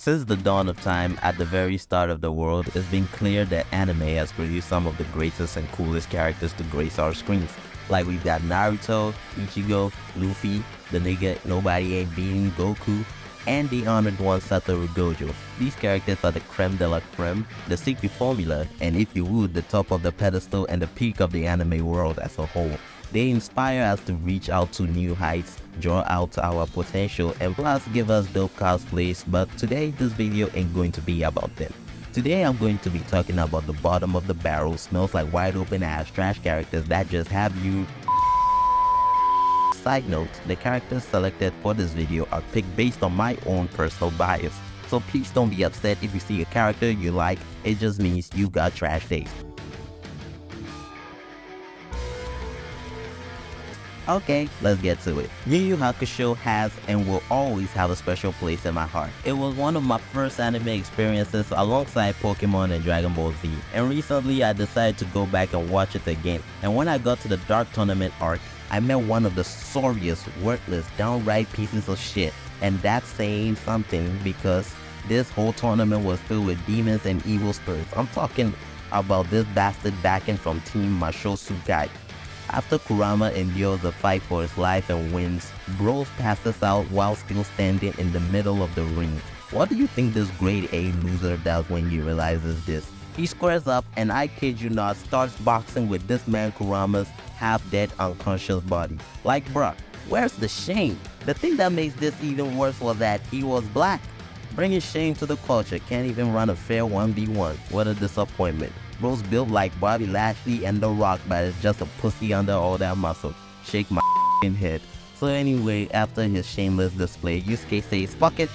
Since the dawn of time, at the very start of the world, it's been clear that anime has produced some of the greatest and coolest characters to grace our screens. Like we've got Naruto, Ichigo, Luffy, the nigga nobody ain't beating Goku, and the honored one Satoru Gojo. These characters are the creme de la creme, the secret formula, and if you would, the top of the pedestal and the peak of the anime world as a whole. They inspire us to reach out to new heights, draw out our potential, and plus give us dope cosplays, but today this video ain't going to be about them. Today I'm going to be talking about the bottom of the barrel, smells like wide open ass trash characters that just have you. Side note, the characters selected for this video are picked based on my own personal bias, so please don't be upset if you see a character you like, it just means you got trash taste. Okay, let's get to it. Yu Yu Hakusho has and will always have a special place in my heart. It was one of my first anime experiences alongside Pokemon and Dragon Ball Z, and recently I decided to go back and watch it again. And when I got to the Dark Tournament arc, I met one of the sorriest, worthless, downright pieces of shit. And that's saying something because this whole tournament was filled with demons and evil spirits. I'm talking about this bastard Bakken from Team Masho Sukai. After Kurama endures a fight for his life and wins, Bros passes out while still standing in the middle of the ring. What do you think this grade A loser does when he realizes this? He squares up and I kid you not starts boxing with this man Kurama's half-dead unconscious body. Like bruh, where's the shame? The thing that makes this even worse was that he was black. Bringing shame to the culture, can't even run a fair 1v1. What a disappointment. Bro's built like Bobby Lashley and The Rock, but it's just a pussy under all that muscle. Shake my head. So anyway, after his shameless display, Yusuke says fuck it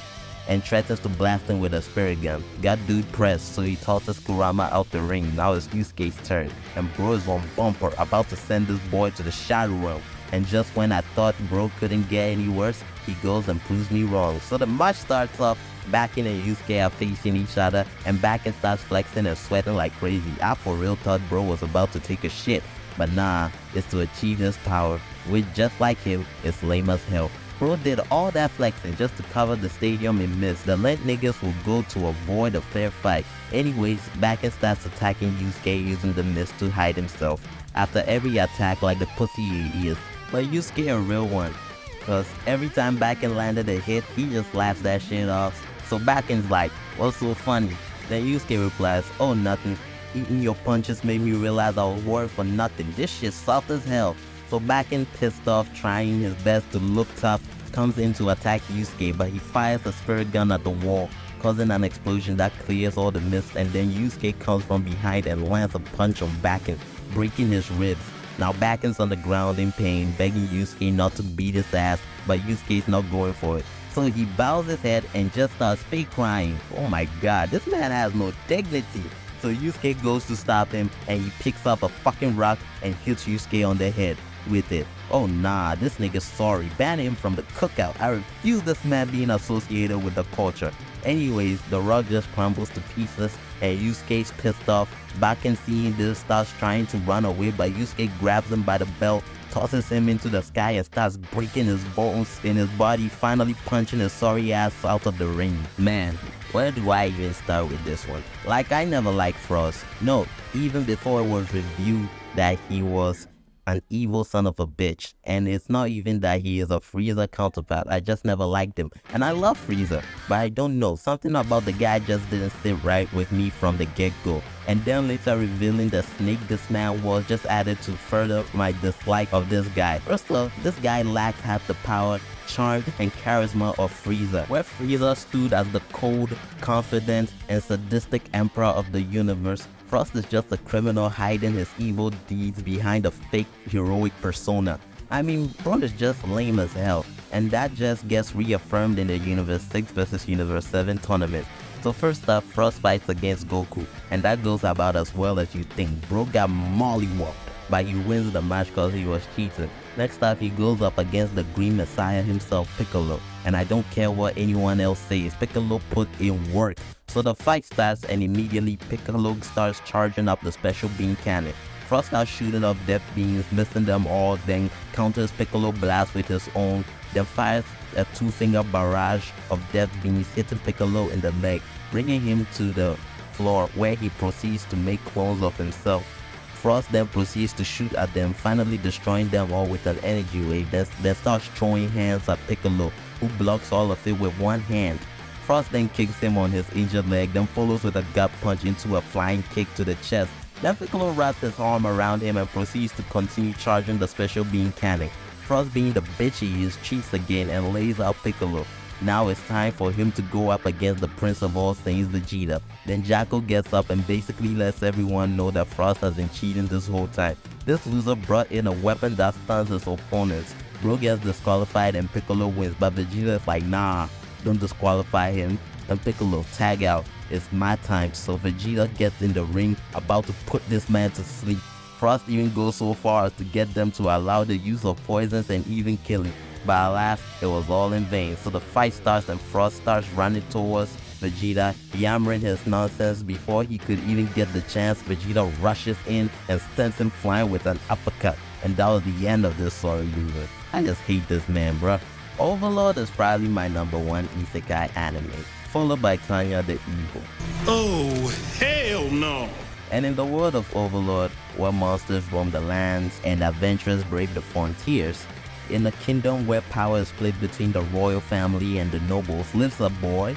and threatens to blast him with a spirit gun. Got dude pressed, so he tosses Kurama out the ring. Now it's Yusuke's turn, and Bro is on bumper, about to send this boy to the shadow realm. And just when I thought Bro couldn't get any worse, he goes and proves me wrong. So the match starts off Bakken and Yusuke are facing each other, and Bakken starts flexing and sweating like crazy. I for real thought bro was about to take a shit, but nah, it's to achieve his power, which just like him, is lame as hell. Bro did all that flexing just to cover the stadium in mist. The lent niggas will go to avoid a fair fight. Anyways, Bakken starts attacking Yusuke using the mist to hide himself. After every attack like the pussy he is. But Yusuke a real one. Cause every time Bakken landed a hit, he just laughs that shit off so Bakken's like, what's so funny? Then Yusuke replies, oh nothing. Eating your punches made me realize I was worried for nothing. This shit soft as hell. So Bakken pissed off, trying his best to look tough, comes in to attack Yusuke, but he fires a spirit gun at the wall, causing an explosion that clears all the mist, and then Yusuke comes from behind and lands a punch on Bakken, breaking his ribs. Now Bakken's on the ground in pain, begging Yusuke not to beat his ass, but Yusuke's not going for it. So he bows his head and just starts fake crying. Oh my god, this man has no dignity. So Yusuke goes to stop him and he picks up a fucking rock and hits Yusuke on the head with it. Oh nah, this nigga's sorry. Ban him from the cookout. I refuse this man being associated with the culture. Anyways, the rug just crumbles to pieces and Yusuke's pissed off. Bakken seeing this starts trying to run away but Yusuke grabs him by the belt tosses him into the sky and starts breaking his bones in his body, finally punching his sorry ass out of the ring. Man, where do I even start with this one? Like I never liked Frost. No, even before it was revealed that he was an evil son of a bitch. And it's not even that he is a Frieza counterpart. I just never liked him. And I love Frieza, but I don't know. Something about the guy just didn't sit right with me from the get-go. And then later revealing the snake this man was just added to further my dislike of this guy. First off, this guy lacks half the power charm and charisma of Frieza, where Frieza stood as the cold, confident, and sadistic emperor of the universe, Frost is just a criminal hiding his evil deeds behind a fake heroic persona. I mean, bro is just lame as hell, and that just gets reaffirmed in the Universe 6 vs Universe 7 tournament. So first up, Frost fights against Goku, and that goes about as well as you think. Bro got mollywhopped, but he wins the match cause he was cheating. Next up, he goes up against the Green Messiah himself, Piccolo. And I don't care what anyone else says, Piccolo put in work. So the fight starts and immediately Piccolo starts charging up the special beam cannon. Frost starts shooting up death beams, missing them all, then counters Piccolo blast with his own then fires a two-finger barrage of death beams hitting Piccolo in the leg, bringing him to the floor where he proceeds to make clones of himself. Frost then proceeds to shoot at them, finally destroying them all with an energy wave that, that starts throwing hands at Piccolo, who blocks all of it with one hand. Frost then kicks him on his injured leg, then follows with a gut punch into a flying kick to the chest. Then Piccolo wraps his arm around him and proceeds to continue charging the special beam cannon. Frost being the bitch he is cheats again and lays out Piccolo. Now it's time for him to go up against the Prince of All Saiyans Vegeta. Then Jaco gets up and basically lets everyone know that Frost has been cheating this whole time. This loser brought in a weapon that stuns his opponents. Bro gets disqualified and Piccolo wins, but Vegeta is like, nah, don't disqualify him. Then Piccolo tag out. It's my time. So Vegeta gets in the ring, about to put this man to sleep. Frost even goes so far as to get them to allow the use of poisons and even killing. But alas, it was all in vain. So the fight starts and Frost starts running towards Vegeta, yammering his nonsense before he could even get the chance. Vegeta rushes in and sends him flying with an uppercut. And that was the end of this sorry loser. I just hate this man, bruh. Overlord is probably my number one isekai anime, followed by Tanya the Evil. Oh, hell no! And in the world of Overlord, where monsters roam the lands and adventurers brave the frontiers, in a kingdom where power is split between the royal family and the nobles lives a boy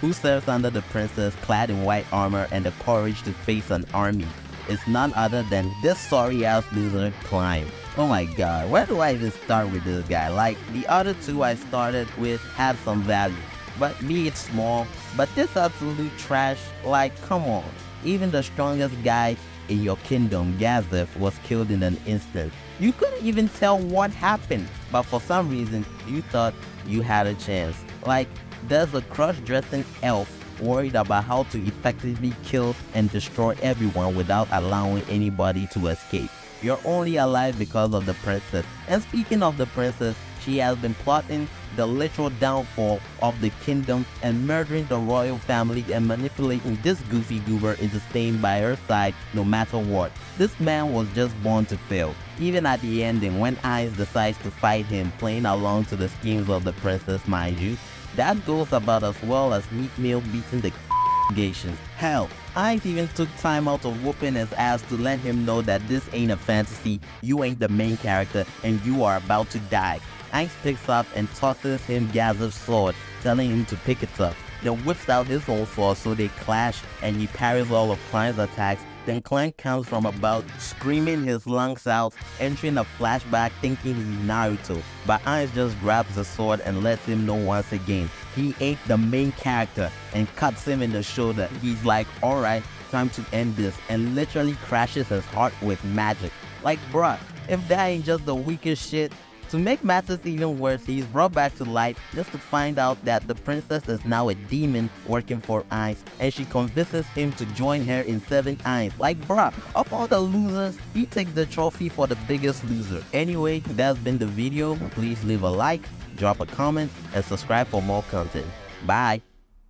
who serves under the princess clad in white armor and the courage to face an army. It's none other than this sorry ass loser, Klein. Oh my god, where do I even start with this guy? Like, the other two I started with had some value, but me it's small, but this absolute trash, like, come on. Even the strongest guy in your kingdom, Gazef, was killed in an instant. You couldn't even tell what happened, but for some reason, you thought you had a chance. Like, there's a cross-dressing elf worried about how to effectively kill and destroy everyone without allowing anybody to escape. You're only alive because of the princess. And speaking of the princess, she has been plotting the literal downfall of the kingdom and murdering the royal family and manipulating this goofy goober into staying by her side no matter what. This man was just born to fail. Even at the ending when Ainz decides to fight him playing along to the schemes of the princess mind you, that goes about as well as Meat Meal beating the Gations. Hell, I even took time out of whooping his ass to let him know that this ain't a fantasy, you ain't the main character, and you are about to die. Ainz picks up and tosses him Gazef's sword, telling him to pick it up. Then whips out his own sword so they clash and he parries all of Klein's attacks then Clank comes from about, screaming his lungs out, entering a flashback thinking he's Naruto. But Ainz just grabs the sword and lets him know once again, he ain't the main character and cuts him in the shoulder. He's like, alright, time to end this, and literally crashes his heart with magic. Like bruh, if that ain't just the weakest shit, to make matters even worse, he's brought back to life just to find out that the princess is now a demon working for Ainz, and she convinces him to join her in Seven Ice. Like bruh, of all the losers, he takes the trophy for the biggest loser. Anyway, that's been the video. Please leave a like, drop a comment, and subscribe for more content. Bye!